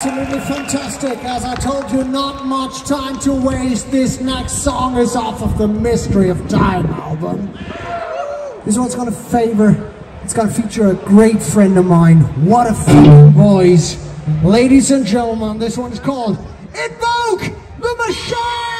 Absolutely fantastic. As I told you, not much time to waste. This next song is off of the Mystery of Time album. This one's gonna favor, it's gonna feature a great friend of mine. What a feeling, boys. Ladies and gentlemen, this one's called Invoke the Machine!